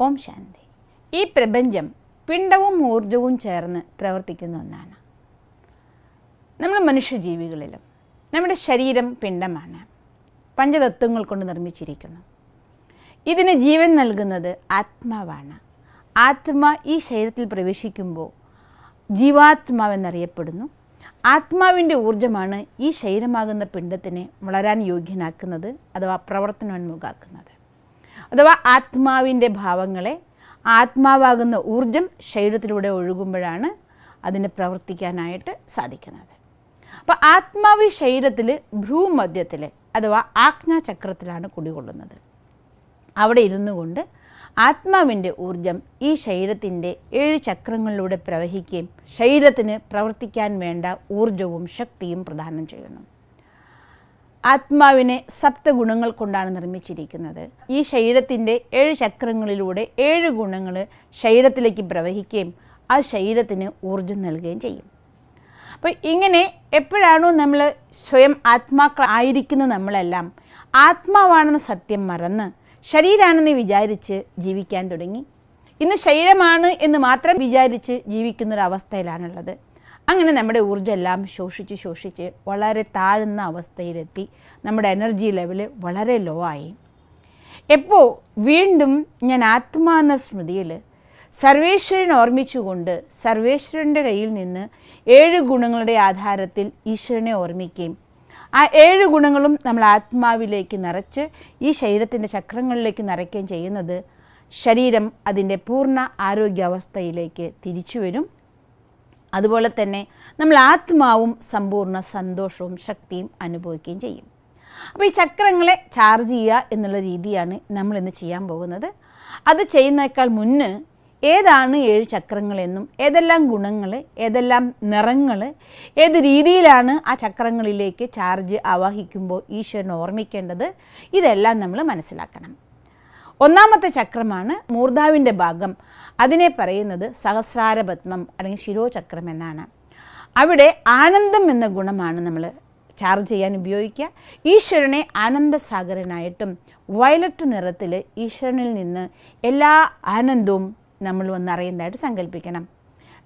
ഓം ശാന്തി. ഈ പ്രപഞ്ചം പിണ്ടവും ഊർജവും ചേർന്ന് പ്രവർത്തിക്കുന്ന ഒന്നാണ്. നമ്മൾ മനുഷ്യജീവികളിലും നമ്മുടെ ശരീരം പിണ്ടമാണ് പഞ്ചതത്വങ്ങൾ കൊണ്ട് നിർമ്മിച്ചിരിക്കുന്നു. ഇതിന് ജീവൻ നൽകുന്നത് ആത്മാവാണ്. ആത്മ ഈ ശരീരത്തിൽ പ്രവേശിക്കുമ്പോൾ ജീവാത്മാവെന്നറിയപ്പെടുന്നു. ആത്മാവിന്റെ ഊർജമാണ് ഈ ശരീരമാകുന്ന പിണ്ടത്തിനെ വളരാൻ യോഗ്യനാക്കുന്നത് അഥവാ പ്രവർത്തനോന്മുഖാക്കുന്നത്. അഥവാ ആത്മാവിന്റെ ഭാവങ്ങളെ ആത്മാവാകുന്ന ഊർജം ശരീരത്തിലൂടെ ഒഴുകുമ്പോഴാണ് അതിന് പ്രവർത്തിക്കാനായിട്ട് സാധിക്കുന്നത്. അപ്പോൾ ആത്മാവ് ശരീരത്തിൽ ഭ്രൂമധ്യത്തിൽ അഥവാ ആജ്ഞാചക്രത്തിലാണ് കുടികൊള്ളുന്നത്. അവിടെ ഇരുന്നു കൊണ്ട് ആത്മാവിന്റെ ഊർജം ഈ ശരീരത്തിന്റെ ഏഴ് ചക്രങ്ങളിലൂടെ പ്രവഹിക്കുകയും ശരീരത്തിന് പ്രവർത്തിക്കാൻ വേണ്ട ഊർജവും ശക്തിയും പ്രദാനം ചെയ്യുന്നു. ആത്മാവിനെ സപ്തഗുണങ്ങൾ കൊണ്ടാണ് നിർമ്മിച്ചിരിക്കുന്നത്. ഈ ശരീരത്തിന്റെ ഏഴ് ചക്രങ്ങളിലൂടെ ഏഴ് ഗുണങ്ങൾ ശരീരത്തിലേക്ക് പ്രവഹിക്കുകയും ആ ശരീരത്തിന് ഊർജം നൽകുകയും ചെയ്യും. അപ്പോൾ ഇങ്ങനെ എപ്പോഴാണോ നമ്മൾ സ്വയം ആത്മാക്കൾ ആയിരിക്കുന്ന നമ്മളെല്ലാം ആത്മാവാണെന്ന സത്യം മറന്ന് ശരീരമാണെന്ന് വിചാരിച്ച് ജീവിക്കാൻ തുടങ്ങി. ഇന്ന് ശരീരമാണ് എന്ന് മാത്രം വിചാരിച്ച് ജീവിക്കുന്നൊരവസ്ഥയിലാണുള്ളത് അങ്ങനെ നമ്മുടെ ഊർജം എല്ലാം ശോഷിച്ച് ശോഷിച്ച് വളരെ താഴ്ന്ന അവസ്ഥയിലെത്തി. നമ്മുടെ എനർജി ലെവൽ വളരെ ലോ ആയി. എപ്പോൾ വീണ്ടും ഞാൻ ആത്മാന സ്മൃതിയിൽ സർവേശ്വരൻ ഓർമ്മിച്ചുകൊണ്ട് സർവേശ്വരന്റെ കയ്യിൽ നിന്ന് ഏഴ് ഗുണങ്ങളുടെ ആധാരത്തിൽ ഈശ്വരനെ ഓർമ്മിക്കുകയും ആ ഏഴ് ഗുണങ്ങളും നമ്മൾ ആത്മാവിലേക്ക് നിറച്ച് ഈ ശരീരത്തിന്റെ ചക്രങ്ങളിലേക്ക് നിറയ്ക്കുകയും ചെയ്യുന്നത് ശരീരം അതിന്റെ പൂർണ ആരോഗ്യാവസ്ഥയിലേക്ക് തിരിച്ചു വരും. അതുപോലെ തന്നെ നമ്മൾ ആത്മാവും സമ്പൂർണ സന്തോഷവും ശക്തിയും അനുഭവിക്കുകയും ചെയ്യും. അപ്പോൾ ഈ ചക്രങ്ങളെ ചാർജ് ചെയ്യുക എന്നുള്ള രീതിയാണ് നമ്മൾ ഇന്ന് ചെയ്യാൻ പോകുന്നത്. അത് ചെയ്യുന്നേക്കാൾ മുന്ന് ഏതാണ് ഏഴ് ചക്രങ്ങളെന്നും ഏതെല്ലാം ഗുണങ്ങൾ ഏതെല്ലാം നിറങ്ങൾ ഏത് രീതിയിലാണ് ആ ചക്രങ്ങളിലേക്ക് ചാർജ് ആവാഹിക്കുമ്പോൾ ഈശ്വരനെ ഓർമ്മിക്കേണ്ടത് ഇതെല്ലാം നമ്മൾ മനസ്സിലാക്കണം. ഒന്നാമത്തെ ചക്രമാണ് മൂർധാവിന്റെ ഭാഗം. അതിനെ പറയുന്നത് സഹസ്രാരപത്നം അല്ലെങ്കിൽ ശിരോചക്രം എന്നാണ്. അവിടെ ആനന്ദം എന്ന ഗുണമാണ് നമ്മൾ ചാർജ് ചെയ്യാൻ ഉപയോഗിക്കുക. ഈശ്വരനെ ആനന്ദസാഗരനായിട്ടും വയലറ്റ് നിറത്തിൽ ഈശ്വരനിൽ നിന്ന് എല്ലാ ആനന്ദവും നമ്മൾ വന്നറിയുന്നതായിട്ട് സങ്കല്പിക്കണം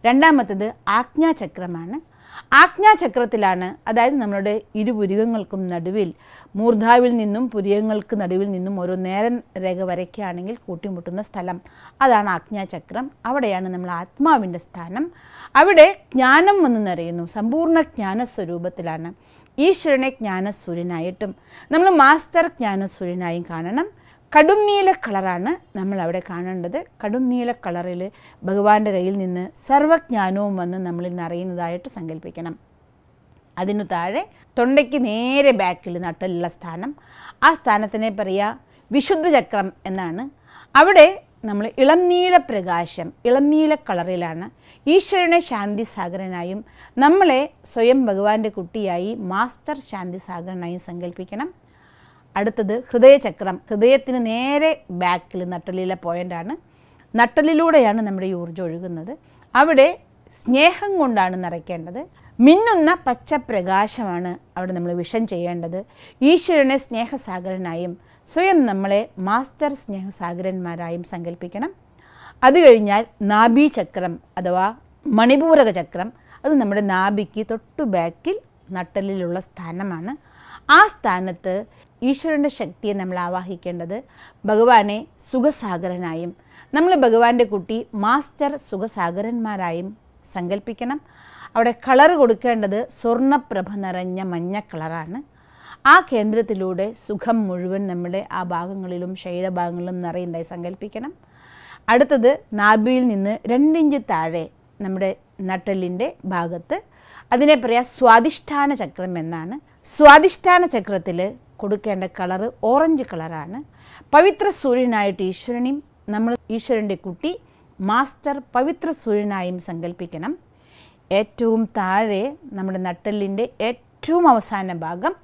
രണ്ടാമത്തത് ആജ്ഞാചക്രമാണ്. ആജ്ഞാചക്രത്തിലാണ് അതായത് നമ്മളുടെ ഇരുപുരുകങ്ങൾക്കും നടുവിൽ മൂർധാവിൽ നിന്നും പുരികങ്ങൾക്ക് നടുവിൽ നിന്നും ഓരോ നേരം രേഖ വരയ്ക്കുകയാണെങ്കിൽ കൂട്ടിമുട്ടുന്ന സ്ഥലം. അതാണ് ആജ്ഞാചക്രം. അവിടെയാണ് നമ്മൾ ആത്മാവിന്റെ സ്ഥാനം. അവിടെ ജ്ഞാനം വന്ന് നിറയുന്നു. സമ്പൂർണ ജ്ഞാനസ്വരൂപത്തിലാണ്. ഈശ്വരനെ ജ്ഞാനസൂര്യനായിട്ടും നമ്മൾ മാസ്റ്റർ ജ്ഞാനസൂര്യനായും കാണണം. കടും നീല കളറാണ് നമ്മൾ അവിടെ കാണേണ്ടത്. കടും നീല കളറിൽ ഭഗവാന്റെ കയ്യിൽ നിന്ന് സർവജ്ഞാനവും വന്ന് നമ്മളിൽ നിറയുന്നതായിട്ട് സങ്കല്പിക്കണം. അതിനു താഴെ തൊണ്ടയ്ക്ക് നേരെ ബാക്കിൽ നട്ടലുള്ള സ്ഥാനം. ആ സ്ഥാനത്തിനെ പറയുക വിശുദ്ധ ചക്രം എന്നാണ്. അവിടെ നമ്മൾ ഇളം നീല പ്രകാശം ഇളം നീല കളറിലാണ് ഈശ്വരനെ ശാന്തി സാഗരനായും നമ്മളെ സ്വയം ഭഗവാന്റെ കുട്ടിയായി മാസ്റ്റർ ശാന്തി സാഗരനായും സങ്കല്പിക്കണം. അടുത്തത് ഹൃദയചക്രം. ഹൃദയത്തിന് നേരെ ബാക്കിൽ നട്ടലിലെ പോയിന്റാണ് നട്ടലിലൂടെയാണ് നമ്മുടെ ഈ ഊർജം ഒഴുകുന്നത്. അവിടെ സ്നേഹം കൊണ്ടാണ് നിറയ്ക്കേണ്ടത്. മിന്നുന്ന പച്ചപ്രകാശമാണ് അവിടെ നമ്മൾ വിഷൻ ചെയ്യേണ്ടത്. ഈശ്വരനെ സ്നേഹസാഗരനായും സ്വയം നമ്മളെ മാസ്റ്റർ സ്നേഹസാഗരന്മാരായും സങ്കല്പിക്കണം. അത് കഴിഞ്ഞാൽ നാഭീചക്രം അഥവാ മണിപൂരക ചക്രം. അത് നമ്മുടെ നാഭിക്ക് തൊട്ടു ബാക്കിൽ നട്ടലിലുള്ള സ്ഥാനമാണ്. ആ സ്ഥാനത്ത് ഈശ്വരന്റെ ശക്തിയെ നമ്മൾ ആവാഹിക്കേണ്ടത് ഭഗവാനെ സുഖസാഗരനായും നമ്മൾ ഭഗവാന്റെ കുട്ടി മാസ്റ്റർ സുഖസാഗരന്മാരായും സങ്കല്പിക്കണം. അവിടെ കളർ കൊടുക്കേണ്ടത് സ്വർണപ്രഭ നിറഞ്ഞ മഞ്ഞ കളറാണ്. ആ കേന്ദ്രത്തിലൂടെ സുഖം മുഴുവൻ നമ്മുടെ ആ ഭാഗങ്ങളിലും ശരീരഭാഗങ്ങളിലും നിറയുന്നതായി സങ്കല്പിക്കണം. അടുത്തത് നാഭിയിൽ നിന്ന് രണ്ടിഞ്ച് താഴെ നമ്മുടെ നട്ടലിന്റെ ഭാഗത്ത്. അതിനെ പറയാം സ്വാധിഷ്ഠാന ചക്രം എന്നാണ്. സ്വാധിഷ്ഠാന ചക്രത്തിൽ കൊടുക്കേണ്ട കളറ് ഓറഞ്ച് കളറാണ്. പവിത്ര സൂര്യനായിട്ട് ഈശ്വരനെയും നമ്മൾ ഈശ്വരന്റെ കുട്ടി മാസ്റ്റർ പവിത്ര സൂര്യനായും സങ്കല്പിക്കണം. ഏറ്റവും താഴെ നമ്മുടെ നട്ടലിന്റെ ഏറ്റവും അവസാന ഭാഗം.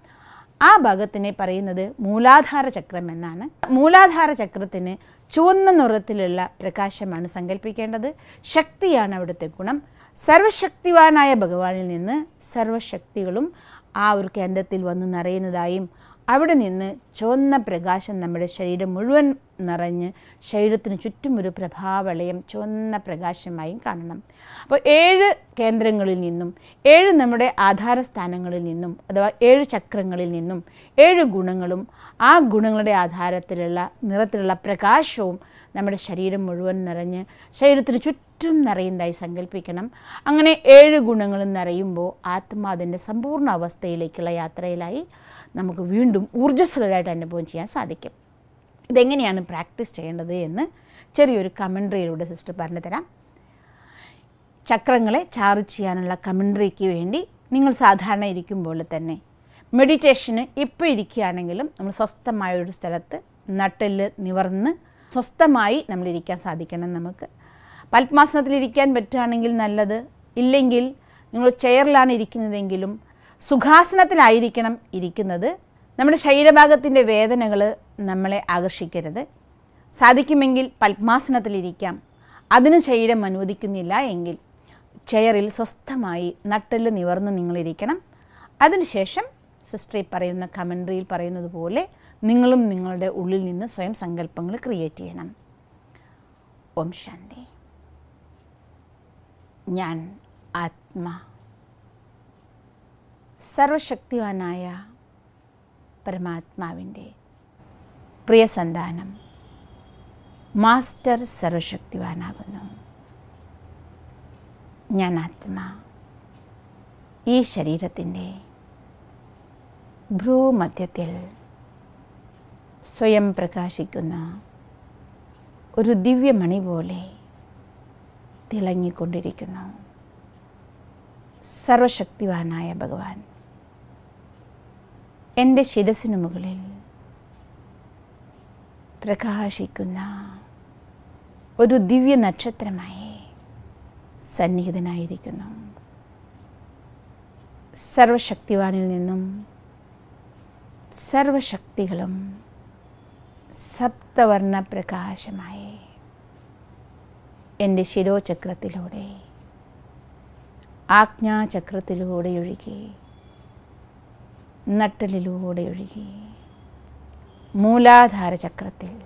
ആ ഭാഗത്തിനെ പറയുന്നത് മൂലാധാര ചക്രം എന്നാണ്. മൂലാധാര ചക്രത്തിന് ചുവന്ന നിറത്തിലുള്ള പ്രകാശമാണ് സങ്കല്പിക്കേണ്ടത്. ശക്തിയാണ് അവിടുത്തെ ഗുണം. സർവശക്തിവാനായ ഭഗവാനിൽ നിന്ന് സർവശക്തികളും ആ ഒരു കേന്ദ്രത്തിൽ വന്ന് നിറയുന്നതായും അവിടെ നിന്ന് ചുവന്ന പ്രകാശം നമ്മുടെ ശരീരം മുഴുവൻ നിറഞ്ഞ് ശരീരത്തിന് ചുറ്റും ഒരു പ്രഭാവളയം ചുവന്ന പ്രകാശമായും കാണണം. അപ്പോൾ ഏഴ് കേന്ദ്രങ്ങളിൽ നിന്നും ഏഴ് നമ്മുടെ ആധാരസ്ഥാനങ്ങളിൽ നിന്നും അഥവാ ഏഴ് ചക്രങ്ങളിൽ നിന്നും ഏഴ് ഗുണങ്ങളും ആ ഗുണങ്ങളുടെ ആധാരത്തിലുള്ള നിറത്തിലുള്ള പ്രകാശവും നമ്മുടെ ശരീരം മുഴുവൻ നിറഞ്ഞ് ശരീരത്തിന് ചുറ്റും നിറയുന്നതായി സങ്കല്പിക്കണം. അങ്ങനെ ഏഴ് ഗുണങ്ങളും നിറയുമ്പോൾ ആത്മാ അതിന്റെ സമ്പൂർണ അവസ്ഥയിലേക്കുള്ള യാത്രയിലായി നമുക്ക് വീണ്ടും ഊർജസ്വലരായിട്ട് അനുഭവം ചെയ്യാൻ സാധിക്കും. ഇതെങ്ങനെയാണ് പ്രാക്ടീസ് ചെയ്യേണ്ടത് എന്ന് ചെറിയൊരു കമൻട്രിയിലൂടെ സിസ്റ്റർ പറഞ്ഞു തരാം ചക്രങ്ങളെ ചാർജ് ചെയ്യാനുള്ള കമൻട്രിക്ക് വേണ്ടി നിങ്ങൾ സാധാരണ ഇരിക്കുമ്പോൾ തന്നെ മെഡിറ്റേഷന് ഇപ്പോൾ ഇരിക്കുകയാണെങ്കിലും നമ്മൾ സ്വസ്ഥമായ ഒരു സ്ഥലത്ത് നട്ടിൽ നിവർന്ന് സ്വസ്ഥമായി നമ്മൾ ഇരിക്കാൻ സാധിക്കണം നമുക്ക്. പത്മാസനത്തിൽ ഇരിക്കാൻ പറ്റുകയാണെങ്കിൽ നല്ലത്. ഇല്ലെങ്കിൽ നിങ്ങൾ ചെയറിലാണ് ഇരിക്കുന്നതെങ്കിലും സുഖാസനത്തിലായിരിക്കണം ഇരിക്കുന്നത്. നമ്മുടെ ശരീരഭാഗത്തിന്റെ വേദനകൾ നമ്മളെ ആകർഷിക്കരുത്. സാധിക്കുമെങ്കിൽ പത്മാസനത്തിലിരിക്കാം. അതിന് ശരീരം അനുവദിക്കുന്നില്ല എങ്കിൽ ചെയറിൽ സ്വസ്ഥമായി നട്ടിൽ നിവർന്ന് നിങ്ങളിരിക്കണം. അതിനുശേഷം സിസ്റ്ററി പറയുന്ന കമൻട്രിയിൽ പറയുന്നത് പോലെ നിങ്ങളും നിങ്ങളുടെ ഉള്ളിൽ നിന്ന് സ്വയം സങ്കല്പങ്ങൾ ക്രിയേറ്റ് ചെയ്യണം. ഓം ശാന്തി. ഞാൻ ആത്മാ സർവശക്തിവാനായ പരമാത്മാവിന്റെ പ്രിയ സന്താനം മാസ്റ്റർ സർവശക്തിവാനാകുന്നു. ഞാൻ ആത്മാ ഈ ശരീരത്തിന്റെ ഭ്രൂമധ്യത്തിൽ സ്വയം പ്രകാശിക്കുന്ന ഒരു ദിവ്യമണി പോലെ തിളങ്ങിക്കൊണ്ടിരിക്കുന്നു. സർവശക്തിവാനായ ഭഗവാൻ. എന്റെ ശിരസിനു മുകളിൽ പ്രകാശിക്കുന്ന ഒരു ദിവ്യ നക്ഷത്രമായി സന്നിഹിതനായിരിക്കുന്നു. സർവശക്തിവാനിൽ നിന്നും സർവശക്തികളും സപ്തവർണ പ്രകാശമായി എന്റെ ശിരോചക്രത്തിലൂടെ ആജ്ഞാചക്രത്തിലൂടെ ഒഴുകി നട്ടലിലൂടെ ഒഴുകി മൂലാധാര ചക്രത്തിൽ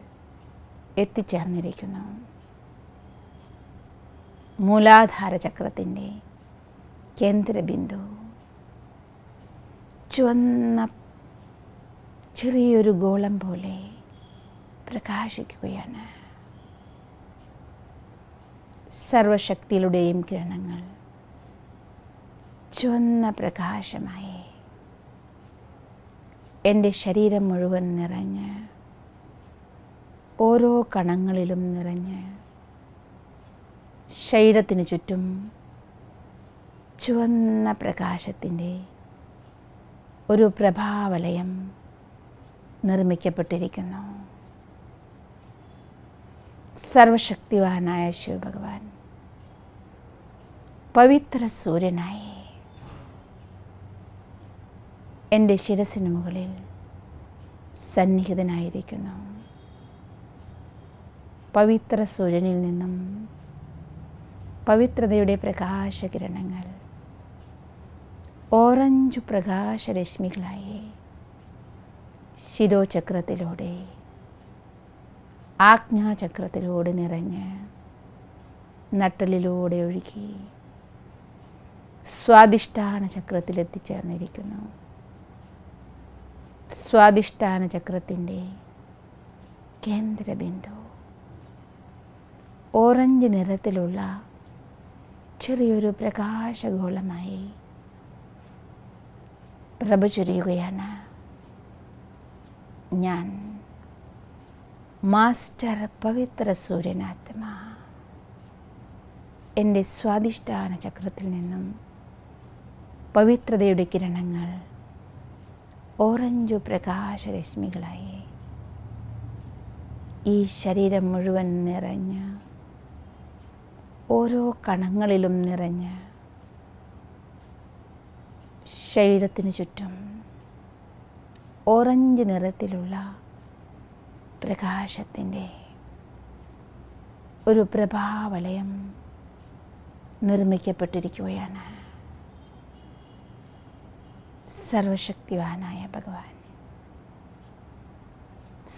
എത്തിച്ചേർന്നിരിക്കുന്നു. മൂലാധാര ചക്രത്തിന്റെ കേന്ദ്രബിന്ദു. ചുവന്ന ചെറിയൊരു ഗോളം പോലെ പ്രകാശിക്കുകയാണ്. സർവശക്തികളുടെയും കിരണങ്ങൾ ചുവന്ന പ്രകാശമായി എന്റെ ശരീരം മുഴുവൻ നിറഞ്ഞ് ഓരോ കണങ്ങളിലും നിറഞ്ഞ് ശരീരത്തിന് ചുറ്റും ചുവന്ന പ്രകാശത്തിന്റെ ഒരു പ്രഭാവലയം നിർമ്മിക്കപ്പെട്ടിരിക്കുന്നു. സർവശക്തിവാനായ ശിവഭഗവാൻ പവിത്ര സൂര്യനായി. എന്റെ ശിരസിന് മുകളിൽ സന്നിഹിതനായിരിക്കുന്നു. പവിത്ര സൂര്യനിൽ നിന്നും പവിത്രതയുടെ പ്രകാശകിരണങ്ങൾ ഓറഞ്ച് പ്രകാശരശ്മികളായി ശിരോചക്രത്തിലൂടെ ആജ്ഞാചക്രത്തിലൂടെ നിറഞ്ഞ് നട്ടലിലൂടെ ഒഴുകി സ്വാദിഷ്ഠാന ചക്രത്തിൽ സ്വാദിഷ്ഠാന ചക്രത്തിന്റെ കേന്ദ്രബിന്ദു. ഓറഞ്ച് നിറത്തിലുള്ള ചെറിയൊരു പ്രകാശഗോളമായി പ്രഭ ചൊരിയുകയാണ് ഞാൻ മാസ്റ്റർ പവിത്ര സൂര്യനാത്മാ. എന്റെ സ്വാധിഷ്ഠാന ചക്രത്തിൽ നിന്നും പവിത്രതയുടെ കിരണങ്ങൾ ഓറഞ്ചു പ്രകാശരശ്മികളായി. ഈ ശരീരം മുഴുവൻ നിറഞ്ഞ് ഓരോ കണങ്ങളിലും നിറഞ്ഞ് ശരീരത്തിന് ചുറ്റും ഓറഞ്ച് നിറത്തിലുള്ള പ്രകാശത്തിന്റെ ഒരു പ്രഭാവലയം നിർമ്മിക്കപ്പെട്ടിരിക്കുകയാണ്. സർവശക്തിവാനായ ഭഗവാൻ.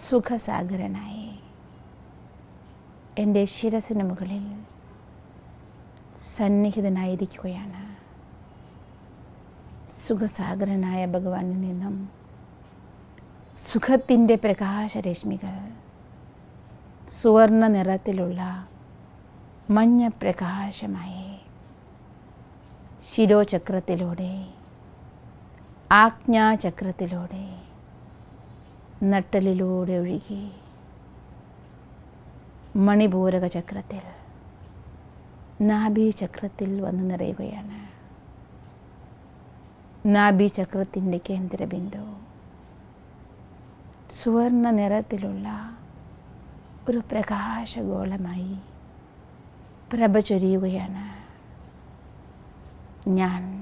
സുഖസാഗരനായി. എന്റെ ശിരസിന് മുകളിൽ സന്നിഹിതനായിരിക്കുകയാണ്. സുഖസാഗരനായ ഭഗവാനിൽ നിന്നും സുഖത്തിന്റെ പ്രകാശരശ്മികൾ സുവർണ നിറത്തിലുള്ള മഞ്ഞ പ്രകാശമായി ശിരോചക്രത്തിലൂടെ ആജ്ഞാചക്രത്തിലൂടെ നട്ടലിലൂടെ ഒഴുകി മണിപൂരക ചക്രത്തിൽ നാഭീചക്രത്തിൽ വന്ന് നിറയുകയാണ്. നാഭീചക്രത്തിന്റെ കേന്ദ്രബിന്ദു സുവർണ നിറത്തിലുള്ള ഒരു പ്രകാശഗോളമായി പ്രഭ ചൊരിയുകയാണ് ഞാൻ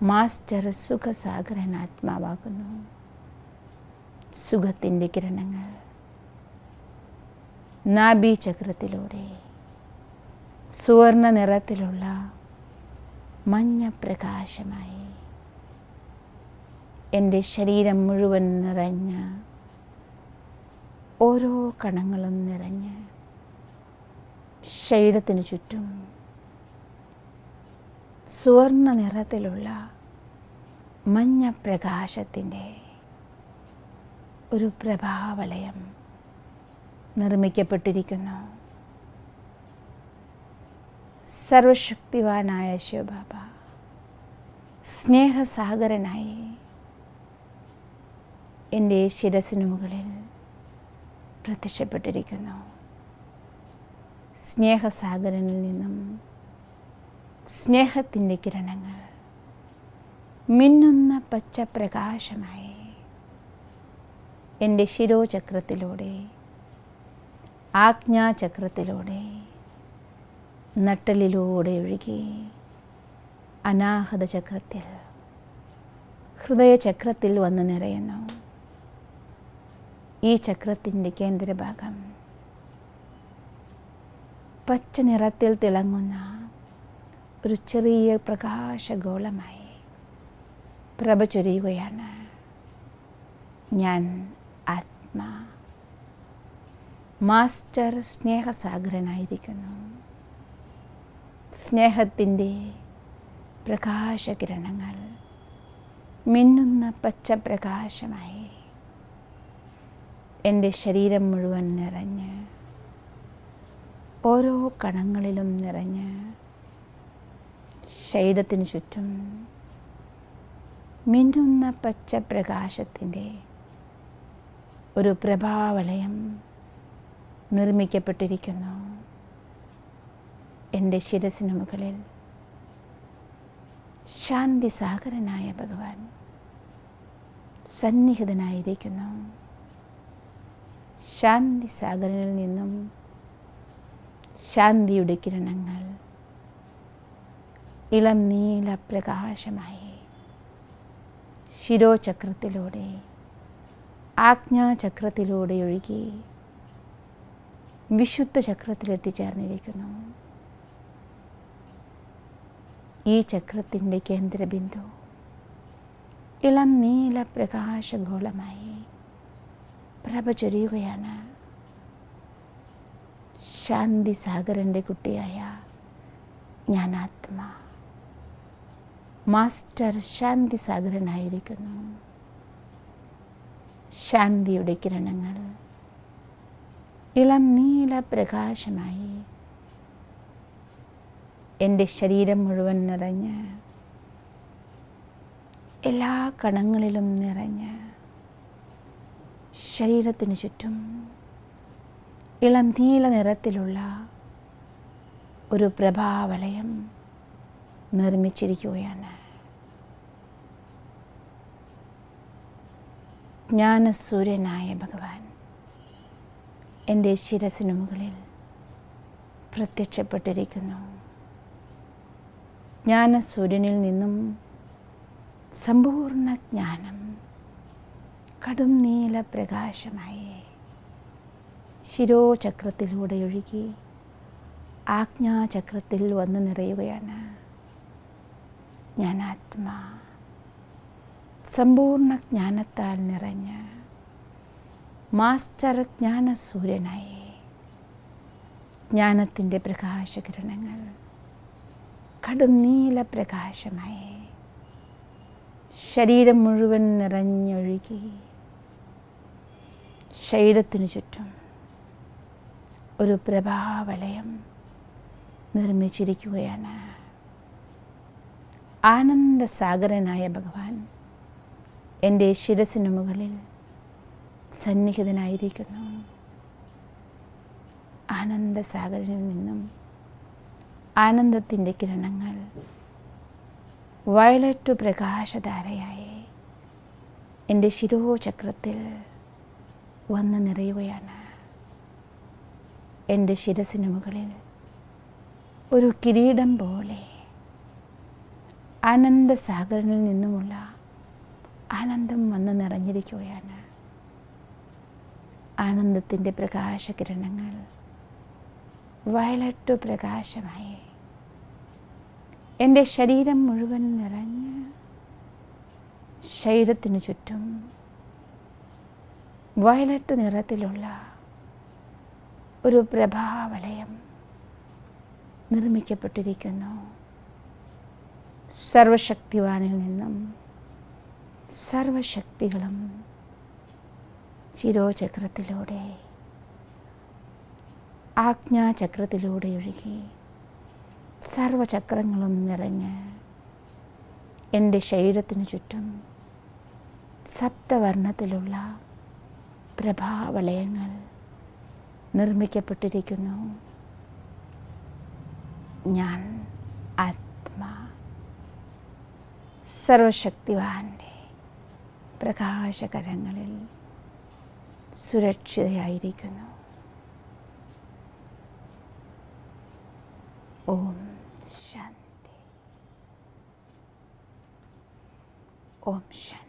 മാസ്റ്റർ സുഖസാഗരൻ ആത്മാവാകുന്നു സുഖത്തിന്റെ കിരണങ്ങൾ നാഭീചക്രത്തിലൂടെ സുവർണ നിറത്തിലുള്ള മഞ്ഞ പ്രകാശമായി എന്റെ ശരീരം മുഴുവൻ നിറഞ്ഞ് ഓരോ കണങ്ങളും നിറഞ്ഞ് ശരീരത്തിന് ചുറ്റും സുവർണ നിറത്തിലുള്ള മഞ്ഞ പ്രകാശത്തിന്റെ ഒരു പ്രഭാവലയം നിർമ്മിക്കപ്പെട്ടിരിക്കുന്നു. സർവശക്തിവാനായ ശിവബാബ സ്നേഹസാഗരനായി എന്റെ ശിരസിനു മുകളിൽ പ്രത്യക്ഷപ്പെട്ടിരിക്കുന്നു. സ്നേഹസാഗരനിൽ നിന്നും സ്നേഹത്തിന്റെ കിരണങ്ങൾ. മിന്നുന്ന പച്ച പ്രകാശമായി എന്റെ ശിരോചക്രത്തിലൂടെ ആജ്ഞാചക്രത്തിലൂടെ നട്ടലിലൂടെ ഒഴുകി അനാഹത ചക്രത്തിൽ ഹൃദയചക്രത്തിൽ വന്ന് നിറയുന്നു. ഈ ചക്രത്തിന്റെ കേന്ദ്രഭാഗം പച്ച നിറത്തിൽ തിളങ്ങുന്ന ഒരു ചെറിയ പ്രകാശഗോളമായി പ്രഭ ചൊരിയുകയാണ് ഞാൻ ആത്മാ. മാസ്റ്റർ സ്നേഹസാഗരനായിരിക്കുന്നു. സ്നേഹത്തിന്റെ പ്രകാശകിരണങ്ങൾ മിന്നുന്ന പച്ച പ്രകാശമായി എന്റെ ശരീരം മുഴുവൻ നിറഞ്ഞ് ഓരോ കണങ്ങളിലും നിറഞ്ഞ് ശരീരത്തിന് ചുറ്റും മിന്നുന്ന പച്ച പ്രകാശത്തിന്റെ ഒരു പ്രഭാവലയം നിർമ്മിക്കപ്പെട്ടിരിക്കുന്നു. എന്റെ ശിരസിന് മുകളിൽ ശാന്തി സാഗരനായ ഭഗവാൻ സന്നിഹിതനായിരിക്കുന്നു. ശാന്തി സാഗരനിൽ നിന്നും ശാന്തിയുടെ കിരണങ്ങൾ ഇളം നീല പ്രകാശമായി. ശിരോചക്രത്തിലൂടെ ആജ്ഞാചക്രത്തിലൂടെ ഒഴുകി വിശുദ്ധ ചക്രത്തിലെത്തിച്ചേർന്നിരിക്കുന്നു ഈ ചക്രത്തിന്റെ കേന്ദ്രബിന്ദു ഇളം നീല പ്രകാശഗോളമായി പ്രഭ ചൊരിയുകയാണ് ശാന്തി സാഗരന്റെ കുട്ടിയായ ഞാൻ ആത്മാ മാസ്റ്റർ ശാന്തി സാഗരനായിരിക്കുന്നു. ശാന്തിയുടെ കിരണങ്ങൾ ഇളം നീല പ്രകാശമായി എന്റെ ശരീരം മുഴുവൻ നിറഞ്ഞ് എല്ലാ കണങ്ങളിലും നിറഞ്ഞ് ശരീരത്തിന് ചുറ്റും ഇളം നീല നിറത്തിലുള്ള ഒരു പ്രഭാവലയം നിർമ്മിച്ചിരിക്കുകയാണ്. ജ്ഞാനസൂര്യനായ ഭഗവാൻ എന്റെ ശിരസിനു മുകളിൽ പ്രത്യക്ഷപ്പെട്ടിരിക്കുന്നു. ജ്ഞാനസൂര്യനിൽ നിന്നും സമ്പൂർണ ജ്ഞാനം കടും നീല പ്രകാശമായി ശിരോചക്രത്തിലൂടെ ഒഴുകി ആജ്ഞാചക്രത്തിൽ വന്ന് നിറയുകയാണ്. ആത്മാ സമ്പൂർണ ജ്ഞാനത്താൽ നിറഞ്ഞ് മാസ്റ്റർ ജ്ഞാനസൂര്യനായി. ജ്ഞാനത്തിന്റെ പ്രകാശകിരണങ്ങൾ കടും നീല പ്രകാശമായി. ശരീരം മുഴുവൻ നിറഞ്ഞൊഴുകി. ശരീരത്തിനു ചുറ്റും ഒരു പ്രഭാവലയം നിർമ്മിച്ചിരിക്കുകയാണ്. ആനന്ദസാഗരനായ ഭഗവാൻ എന്റെ ശിരസിന് മുകളിൽ സന്നിഹിതനായിരിക്കുന്നു. ആനന്ദസാഗരനിൽ നിന്നും ആനന്ദത്തിന്റെ കിരണങ്ങൾ വയലറ്റ് പ്രകാശധാരയായി എന്റെ ശിരോചക്രത്തിൽ വന്ന് നിറയുകയാണ്. എന്റെ ശിരസിന് മുകളിൽ ഒരു കിരീടം പോലെ ആനന്ദസാഗരനിൽ നിന്നുമുള്ള ആനന്ദം വന്ന് നിറഞ്ഞിരിക്കുകയാണ്. ആനന്ദത്തിന്റെ പ്രകാശകിരണങ്ങൾ വയലറ്റ് പ്രകാശമായി. എന്റെ ശരീരം മുഴുവൻ നിറഞ്ഞ് ശരീരത്തിനു ചുറ്റും വയലറ്റ് നിറത്തിലുള്ള ഒരു പ്രഭാവലയം നിർമ്മിക്കപ്പെട്ടിരിക്കുന്നു. സർവശക്തിവാനിൽ നിന്നും സർവശക്തികളും ശിരോചക്രത്തിലൂടെ ആജ്ഞാചക്രത്തിലൂടെ ഒഴുകി സർവചക്രങ്ങളും നിറഞ്ഞ് എന്റെ ശരീരത്തിനു ചുറ്റും സപ്തവർണത്തിലുള്ള പ്രഭാവലയങ്ങൾ നിർമ്മിക്കപ്പെട്ടിരിക്കുന്നു. ഞാൻ ആത്മാ സർവശക്തിവാന്റെ പ്രകാശകരങ്ങളിൽ സുരക്ഷിതയായിരിക്കുന്നു. ഓം ശാന്തി. ഓം ശാന്തി.